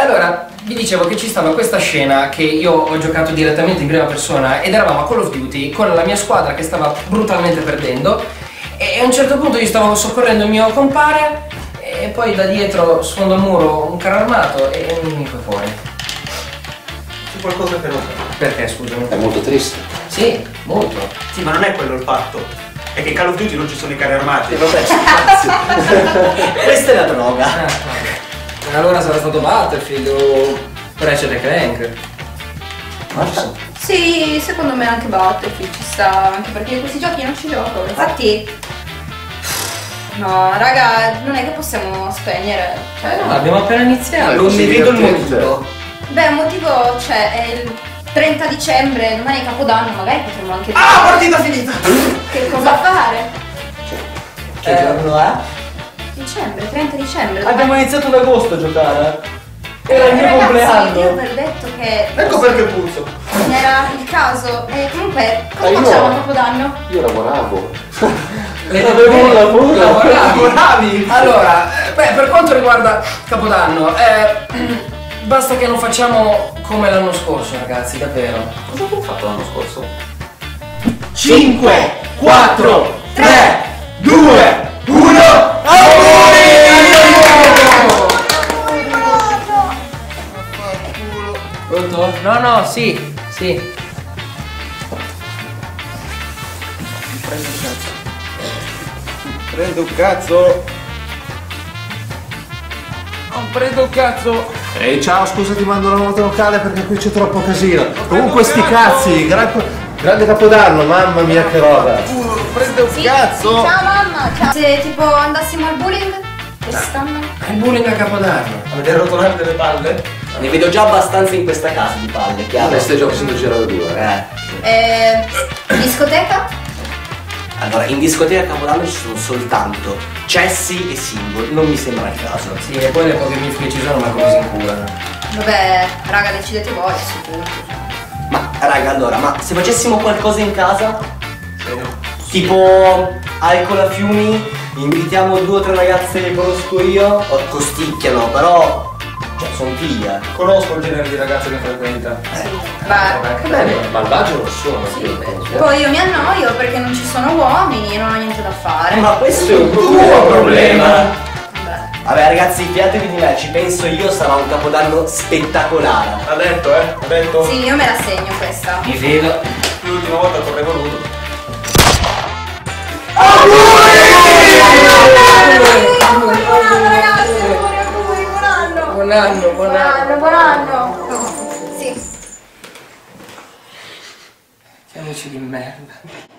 allora, vi dicevo che ci stava questa scena che io ho giocato direttamente in prima persona ed eravamo a Call of Duty con la mia squadra che stava brutalmente perdendo e a un certo punto io stavo soccorrendo il mio compare e poi da dietro sfondo il muro un carro armato e mi fa fuori. C'è qualcosa che non. Perché scusami? È molto triste. Sì, molto. Sì, ma non è quello il fatto. È che in Call of Duty non ci sono i carri armati. E vabbè. Questa è la droga. Allora sarà stato Battlefield o Ratchet Clank. Marcia? Sì, secondo me anche Battlefield ci sta, anche perché questi giochi non ci gioco. Infatti. No, raga, non è che possiamo spegnere. Cioè, No, abbiamo appena iniziato. Non mi vedo il motivo. Beh, un motivo c'è, è il 30 dicembre, domani è Capodanno, magari potremmo anche Ah, partita finita! Che cosa fare? Che giorno è? Dicembre, 30 dicembre. Abbiamo iniziato ad agosto a giocare. Era il mio Ragazzi, Io compleanno. vi ho detto che Ecco perché puzzo. non era il caso. E comunque, Ah, cosa io- facciamo a Capodanno? Io lavoravo. Avevo un lavoro. Lavoravi. Bravi! Allora, eh, beh, per quanto riguarda Capodanno, eh, basta che non facciamo come l'anno scorso, ragazzi, davvero. Cosa avevo fatto l'anno scorso? 5, 4, 3, 2, Pronto? No, no, sì, sì. Prendo un cazzo! Non prendo il cazzo. Ehi ciao, scusa ti mando la nota locale perché qui c'è troppo casino. Comunque sti cazzi, gran- grande capodanno, mamma mia che roba. Prendo un Sì. cazzo! Ciao mamma, ciao. Se tipo andassimo al bowling quest'anno? È il bullying a Capodanno. Avete rotolare delle palle? Ne vedo già abbastanza in questa casa di palle, chiaro? Stai già facendo girare due. Eh. Eh, discoteca? Allora, in discoteca a Capodanno ci sono soltanto cessi e singoli, non mi sembra il caso. Sì, e poi le poche mif che ci sono, ma come si incurano. Vabbè, raga, decidete voi questo punto. Ma raga, allora, ma se facessimo qualcosa in casa? Tipo alcol a fiumi, invitiamo due o tre ragazze che conosco io, o costicchiano, però cioè sono figlie. Conosco il genere di ragazze che frequenta. Beh, che bello. Malvagio non sono. sì. Poi io mi annoio perché non ci sono uomini e non ho niente da fare. Ma questo è un tuo problema. Vabbè. Vabbè ragazzi, fidatevi di me, ci penso io, sarà un capodanno spettacolare. Ha detto, eh? Ha detto. Sì, io me la segno questa. Mi fido. L'ultima volta avrei voluto. Anno. Buon anno, buon Buon anno. anno, buon anno. Sì. Che amici di merda.